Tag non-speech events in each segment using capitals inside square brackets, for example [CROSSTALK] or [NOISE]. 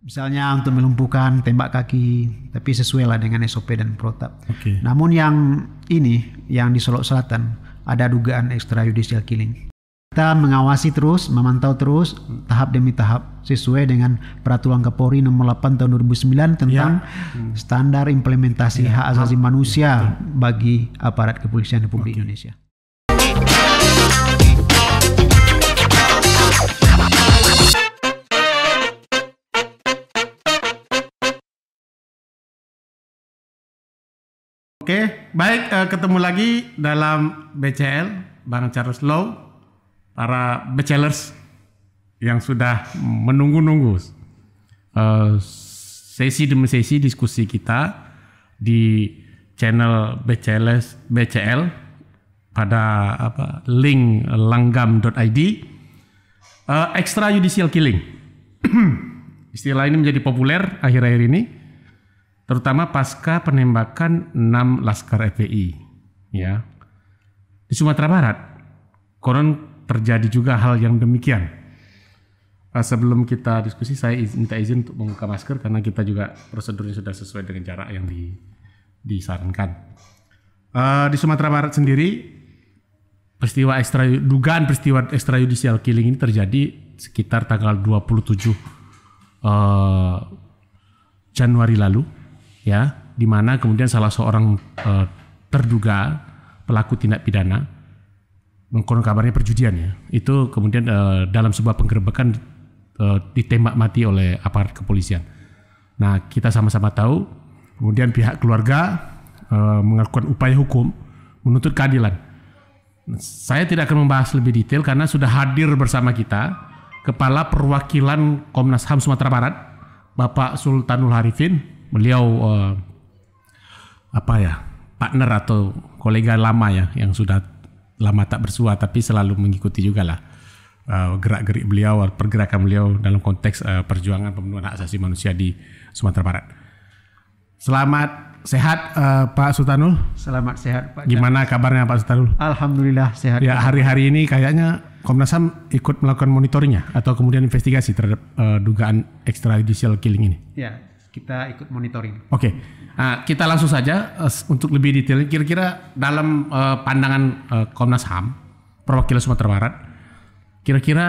Misalnya untuk melumpuhkan tembak kaki, tapi sesuai lah dengan SOP dan protap. Oke. Namun yang ini, yang di Solok Selatan, ada dugaan extrajudicial killing. Kita mengawasi terus, memantau terus, tahap demi tahap, sesuai dengan Peraturan Kapolri nomor 8 tahun 2009 tentang standar implementasi hak asasi manusia bagi aparat kepolisian Republik Indonesia. Oke, baik eh, ketemu lagi dalam BCL Bang Charles Low, para BCLers yang sudah menunggu-nunggu eh, sesi demi sesi diskusi kita di channel BCLS BCL pada apa link langgam.id eh, extrajudicial killing. [CLEARS THROAT] Istilah ini menjadi populer akhir-akhir ini terutama pasca penembakan 6 Laskar FPI ya. Di Sumatera Barat konon terjadi juga hal yang demikian. Sebelum kita diskusi saya iz- minta izin untuk membuka masker karena kita juga prosedurnya sudah sesuai dengan jarak yang di- disarankan. Uh, di Sumatera Barat sendiri peristiwa ekstra dugaan peristiwa extrajudicial killing ini terjadi sekitar tanggal 27 eh, Januari lalu ya di mana kemudian salah seorang eh, terduga pelaku tindak pidana mengkonon kabarnya perjudian ya. Itu kemudian eh, dalam sebuah penggerebekan eh, ditembak mati oleh aparat kepolisian. Nah kita sama-sama tahu kemudian pihak keluarga eh, melakukan upaya hukum menuntut keadilan. Saya tidak akan membahas lebih detail karena sudah hadir bersama kita Kepala Perwakilan Komnas HAM Sumatera Barat, Bapak Sultanul Harifin. Beliau eh, apa ya partner atau kolega lama ya yang sudah lama tak bersua tapi selalu mengikuti juga lah eh, gerak-gerik beliau, pergerakan beliau dalam konteks eh, perjuangan pemenuhan hak asasi manusia di Sumatera Barat. Selamat sehat eh, Pak Sultanul. Selamat sehat Pak. Gimana kabarnya Pak Sultanul? Alhamdulillah sehat. Ya hari-hari ini kayaknya Komnas HAM ikut melakukan monitoringnya atau kemudian investigasi terhadap eh, dugaan extrajudicial killing ini. Ya, kita ikut monitoring. Oke, Nah, kita langsung saja s- untuk lebih detail. Kira-kira dalam eh, pandangan eh, Komnas HAM perwakilan Sumatera Barat, kira-kira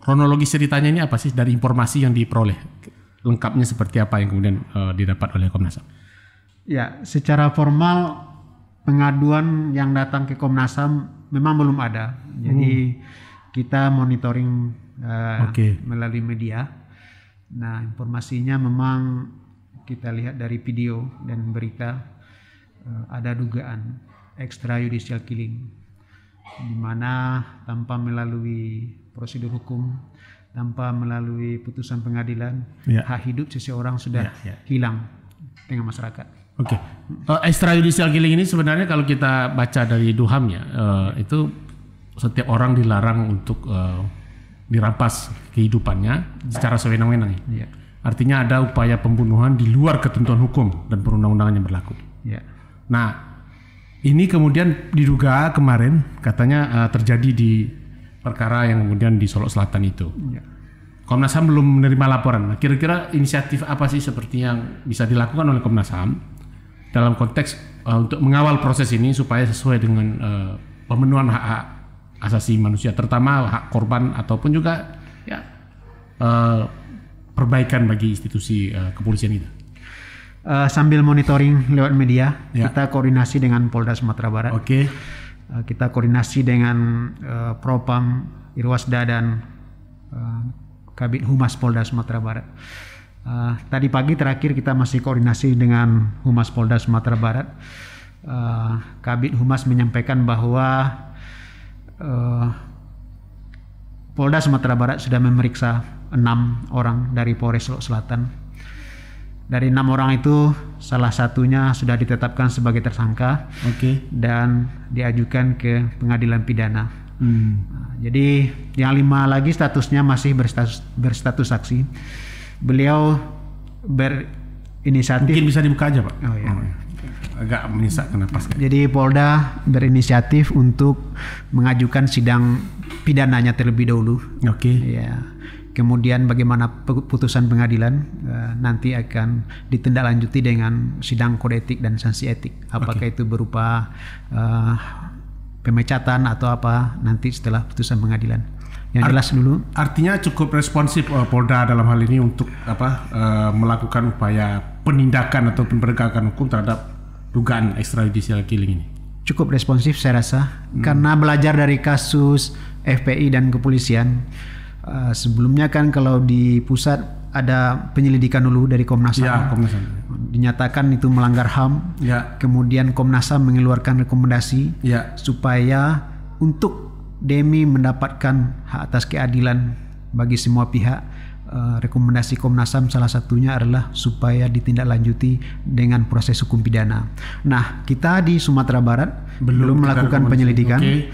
kronologi ceritanya ini apa sih dari informasi yang diperoleh? Lengkapnya seperti apa yang kemudian eh, didapat oleh Komnas HAM? Ya, secara formal pengaduan yang datang ke Komnas HAM memang belum ada. Jadi kita monitoring uh, Oke. melalui media. Nah, informasinya memang kita lihat dari video dan berita uh, ada dugaan extrajudicial killing di mana tanpa melalui prosedur hukum, tanpa melalui putusan pengadilan, Ya. hak hidup seseorang sudah Ya, ya. hilang tengah masyarakat. Oke, Eh, extrajudicial killing ini sebenarnya kalau kita baca dari duhamnya eh, itu setiap orang dilarang untuk eh, dirampas kehidupannya secara sewenang-wenang. ya. Artinya ada upaya pembunuhan di luar ketentuan hukum dan perundang-undangan yang berlaku. Ya. Nah, ini kemudian diduga kemarin katanya eh, terjadi di perkara yang kemudian di Solok Selatan itu. Ya. Komnas HAM belum menerima laporan. Nah, kira-kira inisiatif apa sih seperti yang bisa dilakukan oleh Komnas HAM dalam konteks eh, untuk mengawal proses ini supaya sesuai dengan eh, pemenuhan hak-hak asasi manusia, terutama hak korban ataupun juga ya eh, perbaikan bagi institusi eh, kepolisian itu. Eh, sambil monitoring lewat media, Ya. kita koordinasi dengan Polda Sumatera Barat. Oke, Eh, kita koordinasi dengan eh, Propam, Irwasda dan eh, Kabit Humas Polda Sumatera Barat. Eh, tadi pagi terakhir kita masih koordinasi dengan Humas Polda Sumatera Barat. Eh, Kabit Humas menyampaikan bahwa eh, Polda Sumatera Barat sudah memeriksa enam orang dari Polres Solok Selatan. Dari enam orang itu, salah satunya sudah ditetapkan sebagai tersangka oke. dan diajukan ke pengadilan pidana. Hmm. Nah, jadi yang lima lagi statusnya masih berstatus, berstatus saksi. Beliau berinisiatif. Mungkin bisa dibuka aja, Pak. Oh, iya. Agak menyesakkan napas. Jadi Polda berinisiatif untuk mengajukan sidang pidananya terlebih dahulu. Oke. Ya. kemudian bagaimana putusan pengadilan uh, nanti akan ditindaklanjuti dengan sidang kode etik dan sanksi etik. Apakah okay. itu berupa uh, pemecatan atau apa nanti setelah putusan pengadilan. Yang jelas dulu. Artinya cukup responsif uh, Polda dalam hal ini untuk apa uh, melakukan upaya penindakan atau penegakan hukum terhadap dugaan extrajudicial killing ini. Cukup responsif saya rasa hmm. karena belajar dari kasus FPI dan kepolisian uh, sebelumnya kan kalau di pusat ada penyelidikan dulu dari Komnas HAM. Ya, Komnas HAM. Dinyatakan itu melanggar HAM. Ya. Kemudian Komnas HAM mengeluarkan rekomendasi ya. supaya untuk demi mendapatkan hak atas keadilan bagi semua pihak uh, rekomendasi Komnas HAM salah satunya adalah supaya ditindaklanjuti dengan proses hukum pidana. Nah, kita di Sumatera Barat belum, belum melakukan penyelidikan. Okay.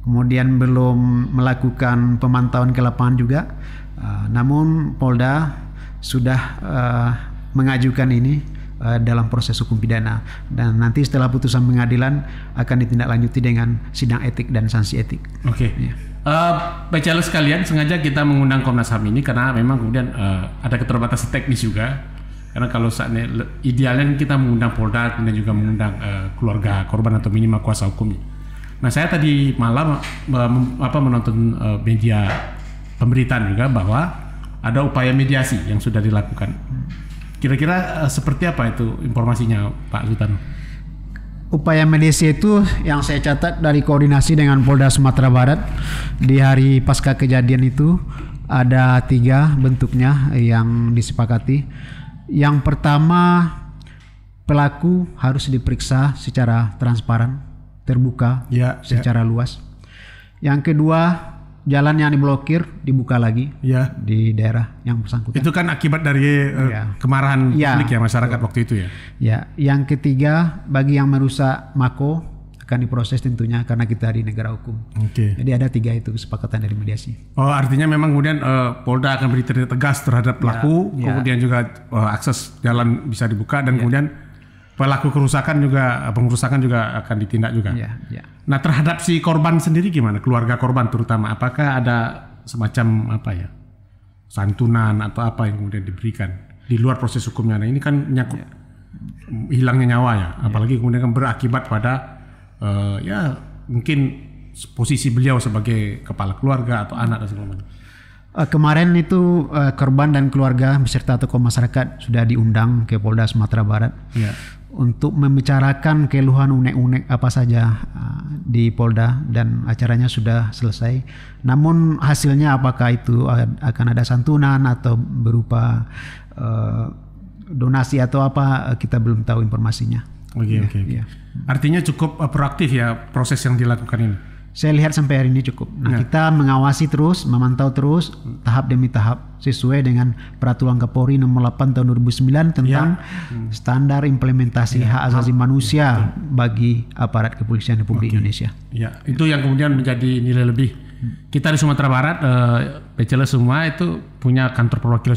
Kemudian belum melakukan pemantauan ke lapangan juga. Uh, namun Polda sudah uh, mengajukan ini uh, dalam proses hukum pidana dan nanti setelah putusan pengadilan akan ditindaklanjuti dengan sidang etik dan sanksi etik. Oke. Okay. Ya. Uh, sekalian sengaja kita mengundang Komnas HAM ini karena memang kemudian uh, ada keterbatasan teknis juga. Karena kalau saatnya idealnya kita mengundang Polda kemudian juga mengundang uh, keluarga korban atau minimal kuasa hukumnya. Nah saya tadi malam uh, apa menonton uh, media pemberitaan juga bahwa ada upaya mediasi yang sudah dilakukan. Kira-kira uh, seperti apa itu informasinya Pak Sultan? Upaya mediasi itu yang saya catat dari koordinasi dengan Polda Sumatera Barat di hari pasca kejadian itu ada tiga bentuknya yang disepakati. Yang pertama pelaku harus diperiksa secara transparan, terbuka, ya, secara ya. luas. Yang kedua jalan yang diblokir dibuka lagi ya. di daerah yang bersangkutan. Itu kan akibat dari uh, ya. kemarahan ya. publik ya masyarakat ya. waktu itu ya. Ya, yang ketiga bagi yang merusak mako akan diproses tentunya karena kita di negara hukum. Oke. Okay. Jadi ada tiga itu kesepakatan dari mediasi. Oh, artinya memang kemudian uh, Polda akan beri tegas terhadap pelaku, ya, kemudian ya. juga uh, akses jalan bisa dibuka dan ya. kemudian pelaku kerusakan juga pengerusakan juga akan ditindak juga. Ya, ya. Nah terhadap si korban sendiri gimana? Keluarga korban terutama, apakah ada semacam apa ya santunan atau apa yang kemudian diberikan di luar proses hukumnya? Nah ini kan nyakut ya. hilangnya nyawa ya, ya, apalagi kemudian kan berakibat pada uh, ya mungkin posisi beliau sebagai kepala keluarga atau anak dan segala macam. Uh, kemarin itu uh, korban dan keluarga beserta tokoh masyarakat sudah diundang ke Polda Sumatera Barat. Ya untuk membicarakan keluhan unek-unek apa saja uh, di Polda dan acaranya sudah selesai. Namun hasilnya apakah itu akan ada santunan atau berupa uh, donasi atau apa kita belum tahu informasinya. Oke okay, oke. Okay, okay. Artinya cukup uh, proaktif ya proses yang dilakukan ini. Saya lihat sampai hari ini cukup. Nah, ya. kita mengawasi terus, memantau terus tahap demi tahap sesuai dengan peraturan Kapolri nomor 8 tahun 2009 tentang ya. hmm. standar implementasi ya. hak asasi manusia Betul. bagi aparat kepolisian Republik okay. Indonesia. Ya, itu yang kemudian menjadi nilai lebih. Kita di Sumatera Barat, eh, semua itu punya kantor perwakilan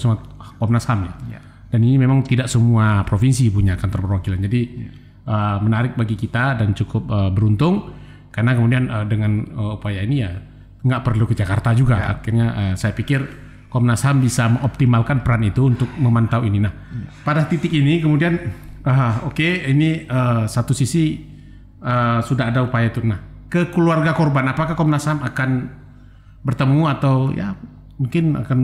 Komnas HAM ya. ya. Dan ini memang tidak semua provinsi punya kantor perwakilan. Jadi ya. uh, menarik bagi kita dan cukup uh, beruntung karena kemudian uh, dengan uh, upaya ini ya nggak perlu ke Jakarta juga. Ya. Akhirnya uh, saya pikir Komnas HAM bisa mengoptimalkan peran itu untuk memantau ini. Nah, ya. pada titik ini kemudian uh, oke okay, ini uh, satu sisi uh, sudah ada upaya itu. Nah, ke keluarga korban apakah Komnas HAM akan bertemu atau ya mungkin akan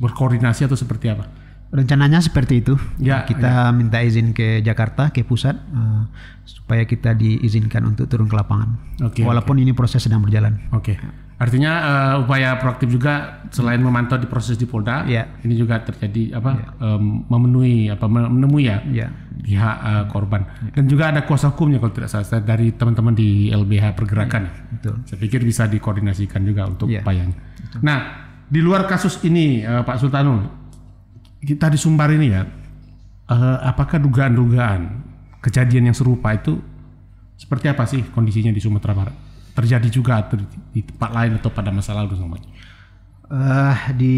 berkoordinasi atau seperti apa? Rencananya seperti itu. Ya, kita ya. minta izin ke Jakarta, ke pusat, uh, supaya kita diizinkan untuk turun ke lapangan. Okay, Walaupun okay. ini proses sedang berjalan. Oke. Okay. Artinya uh, upaya proaktif juga selain memantau di proses di Polda, ya. ini juga terjadi apa ya. um, memenuhi apa menemui ya, ya. pihak uh, korban ya. dan juga ada kuasa hukumnya kalau tidak salah dari teman-teman di LBH pergerakan. Ya, betul. Saya pikir bisa dikoordinasikan juga untuk ya. upayanya. Betul. Nah, di luar kasus ini uh, Pak Sultanul, kita di Sumbar ini ya, uh, apakah dugaan-dugaan kejadian yang serupa itu seperti apa sih kondisinya di Sumatera Barat? Terjadi juga atau di, di tempat lain atau pada masa lalu sama? Uh, di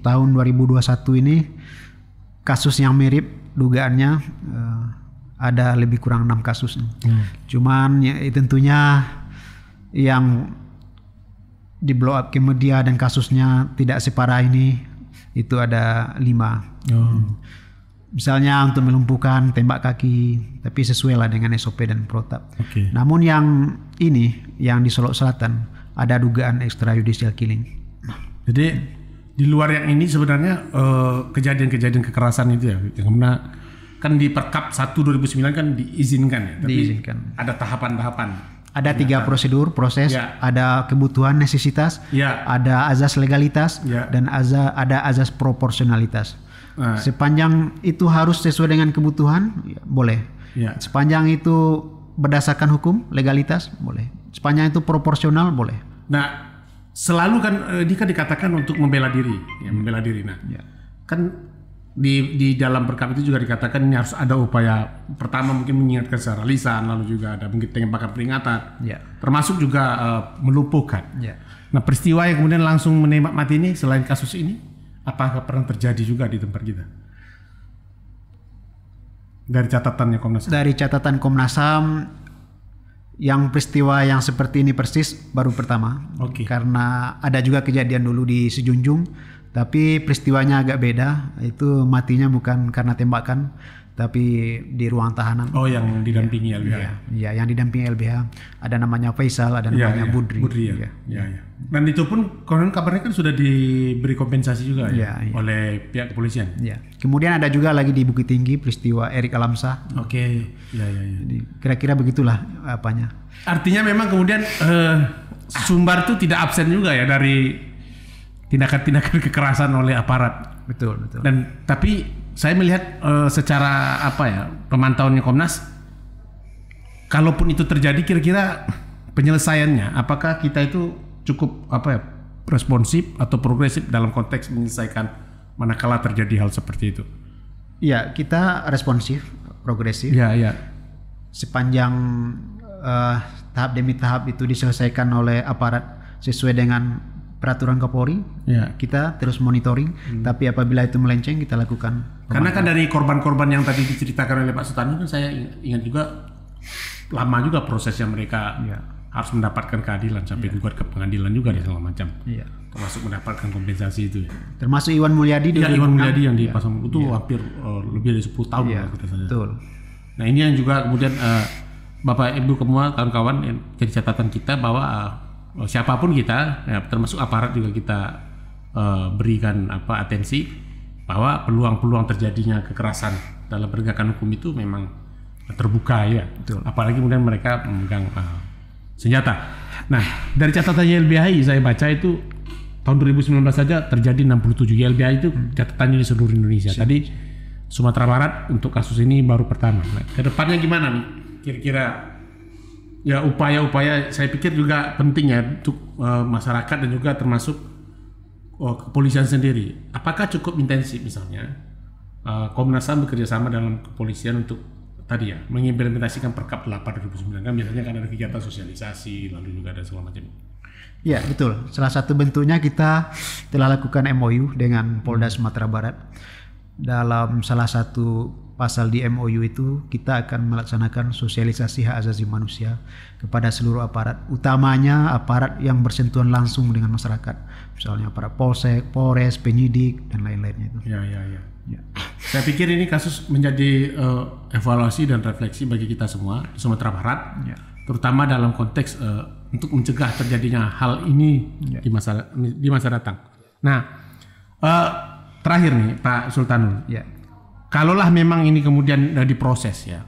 tahun 2021 ini kasus yang mirip dugaannya uh, ada lebih kurang enam kasus. Hmm. Cuman ya, tentunya yang di blow up ke media dan kasusnya tidak separah ini itu ada lima. Oh. Misalnya untuk melumpuhkan tembak kaki, tapi sesuai lah dengan SOP dan protap. Oke. Namun yang ini, yang di Solok Selatan, ada dugaan extrajudicial killing. Jadi di luar yang ini sebenarnya eh, kejadian-kejadian kekerasan itu ya, yang mana kan di Perkap 1 2009 kan diizinkan ya, tapi Diizinkan. ada tahapan-tahapan. Ada tiga prosedur, proses, Ya. ada kebutuhan necesitas, Ya. ada azas legalitas, Ya. dan aza, ada azas proporsionalitas. Nah, Sepanjang itu harus sesuai dengan kebutuhan, ya, boleh. ya. Sepanjang itu berdasarkan hukum, legalitas, boleh. Sepanjang itu proporsional, boleh. Nah, selalu kan eh, ini kan dikatakan untuk membela diri, ya membela diri. Nah, Ya. kan di di dalam perkap itu juga dikatakan ini harus ada upaya pertama mungkin mengingatkan secara lisan, lalu juga ada mungkin tembakan peringatan, Ya. termasuk juga eh, melumpuhkan. Ya. Nah, peristiwa yang kemudian langsung menembak mati ini selain kasus ini, apakah pernah terjadi juga di tempat kita? Dari catatannya Komnas HAM. Dari catatan Komnas HAM, yang peristiwa yang seperti ini persis baru pertama. Oke. Karena ada juga kejadian dulu di Sejunjung, tapi peristiwanya agak beda. Itu matinya bukan karena tembakan, tapi di ruang tahanan. Oh, yang didampingi LBH. Iya, iya, yang didampingi LBH. Ada namanya Faisal, ada Iya, namanya iya. Budri. Budri ya. Iya. Iya, iya. Dan itu pun konon kabarnya kan sudah diberi kompensasi juga ya Iya, iya. oleh pihak kepolisian. Iya. Kemudian ada juga lagi di Bukit Tinggi peristiwa Erik Alamsah. Oke. Iya, iya, iya. Jadi kira-kira begitulah apanya. Artinya memang kemudian eh, Sumbar itu tidak absen juga ya dari tindakan-tindakan kekerasan oleh aparat. Betul, betul. Dan tapi saya melihat eh, secara apa ya pemantauannya Komnas, kalaupun itu terjadi kira-kira penyelesaiannya, apakah kita itu cukup apa ya responsif atau progresif dalam konteks menyelesaikan manakala terjadi hal seperti itu? Iya, kita responsif, progresif. Iya, iya. Sepanjang eh, tahap demi tahap itu diselesaikan oleh aparat sesuai dengan peraturan Kapolri, Iya. kita terus monitoring. Tapi apabila itu melenceng, kita lakukan. Karena kan dari korban-korban yang tadi diceritakan oleh Pak Sultan kan saya ingat juga lama juga prosesnya mereka Iya. harus mendapatkan keadilan sampai gugat ke pengadilan juga dan segala macam. Iya. Termasuk mendapatkan kompensasi itu ya. Termasuk Iwan Mulyadi Iya, 2006. Iwan Mulyadi yang dipasang itu hampir eh, lebih dari 10 tahun kalau kita saja. betul. Nah ini yang juga kemudian eh, Bapak Ibu semua kawan-kawan jadi catatan kita bahwa eh, siapa pun kita, ya, termasuk aparat juga kita eh, berikan apa atensi bahwa peluang-peluang terjadinya kekerasan dalam penegakan hukum itu memang terbuka ya. Apalagi kemudian mereka memegang eh, senjata. Nah dari catatan YLBHI saya baca itu tahun 2019 saja terjadi 67 YLBHI itu catatannya di seluruh Indonesia. Tadi Sumatera Barat untuk kasus ini baru pertama. Nah, ke depannya gimana nih? Kira-kira ya upaya-upaya saya pikir juga penting ya untuk eh, masyarakat dan juga termasuk oh, kepolisian sendiri. Apakah cukup intensif misalnya eh, Komnas HAM bekerja sama dalam kepolisian untuk tadi ya mengimplementasikan Perkap 8 2009 kan biasanya kan ada kegiatan sosialisasi lalu juga ada segala macam. Iya betul. Salah satu bentuknya kita telah lakukan MOU dengan Polda Sumatera Barat. Dalam salah satu pasal di MOU itu kita akan melaksanakan sosialisasi hak asasi manusia kepada seluruh aparat, utamanya aparat yang bersentuhan langsung dengan masyarakat, misalnya aparat polsek, polres, penyidik dan lain-lainnya itu. Ya ya ya. Ya. Saya pikir ini kasus menjadi eh, evaluasi dan refleksi bagi kita semua di Sumatera Barat, Ya. terutama dalam konteks eh, untuk mencegah terjadinya hal ini Ya. di masa di masa datang. Nah, eh, terakhir nih Pak Sultanul, Ya. Kalaulah memang ini kemudian eh, diproses ya,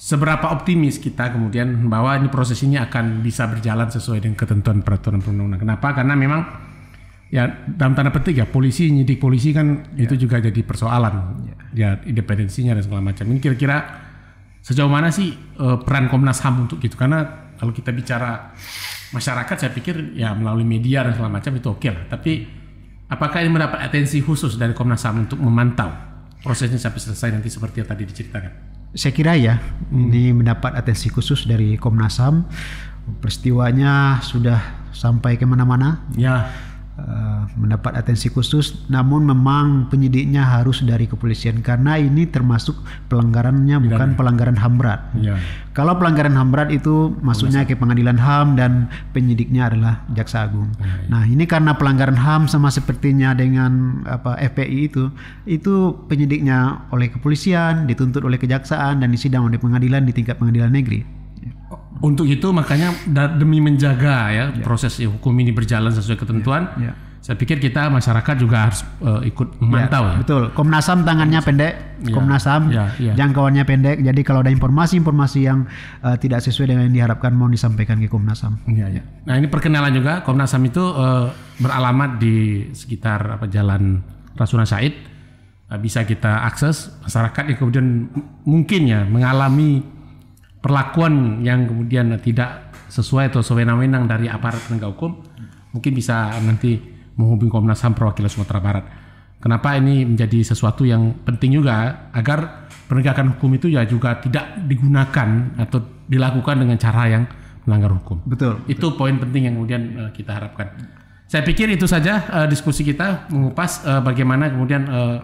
seberapa optimis kita kemudian bahwa ini proses ini akan bisa berjalan sesuai dengan ketentuan peraturan perundang-undangan? Kenapa? Karena memang ya dalam tanda petik ya polisi nyidik polisi kan itu juga jadi persoalan ya independensinya dan segala macam. Ini kira-kira sejauh mana sih eh, peran Komnas HAM untuk gitu? Karena kalau kita bicara masyarakat saya pikir ya melalui media dan segala macam itu oke lah. Tapi apakah ini mendapat atensi khusus dari Komnas HAM untuk memantau prosesnya sampai selesai nanti seperti yang tadi diceritakan? Saya kira ya ini mendapat atensi khusus dari Komnas HAM. Peristiwanya sudah sampai ke mana-mana. Ya, uh, mendapat atensi khusus namun memang penyidiknya harus dari kepolisian karena ini termasuk pelanggarannya bukan pelanggaran HAM berat. Ya. Kalau pelanggaran HAM berat itu masuknya ke pengadilan HAM dan penyidiknya adalah Jaksa Agung. Nah, ini karena pelanggaran HAM sama sepertinya dengan apa FPI itu, itu penyidiknya oleh kepolisian, dituntut oleh kejaksaan dan disidang oleh pengadilan di tingkat pengadilan negeri. Untuk itu makanya demi menjaga ya proses hukum ini berjalan sesuai ketentuan, Ya. saya pikir kita masyarakat juga harus eh, ikut memantau ya. Betul. Komnas HAM tangannya pendek, Ya. Komnas HAM Ya, ya. jangkauannya pendek. Jadi kalau ada informasi-informasi yang uh, tidak sesuai dengan yang diharapkan mohon disampaikan ke Komnas HAM. Iya, iya. Nah ini perkenalan juga Komnas HAM itu eh, beralamat di sekitar apa Jalan Rasuna Said. Eh, bisa kita akses masyarakat yang kemudian mungkin ya mengalami perlakuan yang kemudian tidak sesuai atau sewenang-wenang dari aparat penegak hukum, mungkin bisa nanti menghubungi Komnas HAM perwakilan Sumatera Barat. Kenapa ini menjadi sesuatu yang penting juga agar penegakan hukum itu ya juga tidak digunakan atau dilakukan dengan cara yang melanggar hukum. Betul. Itu poin penting yang kemudian eh, kita harapkan. Saya pikir itu saja eh, diskusi kita mengupas eh, bagaimana kemudian eh,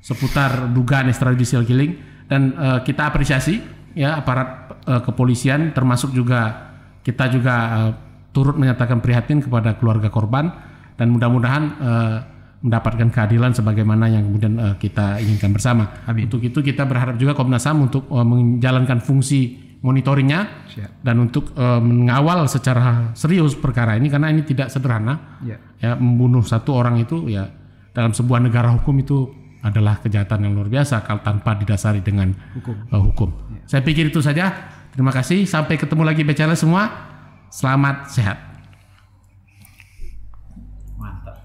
seputar dugaan extrajudicial killing dan eh, kita apresiasi ya aparat eh, kepolisian termasuk juga kita juga eh, turut menyatakan prihatin kepada keluarga korban dan mudah-mudahan eh, mendapatkan keadilan sebagaimana yang kemudian eh, kita inginkan bersama. Untuk itu kita berharap juga Komnas HAM untuk eh, menjalankan fungsi monitoringnya Siap. dan untuk eh, mengawal secara serius perkara ini karena ini tidak sederhana Ya. ya membunuh satu orang itu ya dalam sebuah negara hukum itu adalah kejahatan yang luar biasa kalau tanpa didasari dengan hukum. hukum. Saya pikir itu saja. Terima kasih. Sampai ketemu lagi BCL semua. Selamat sehat. Mantap.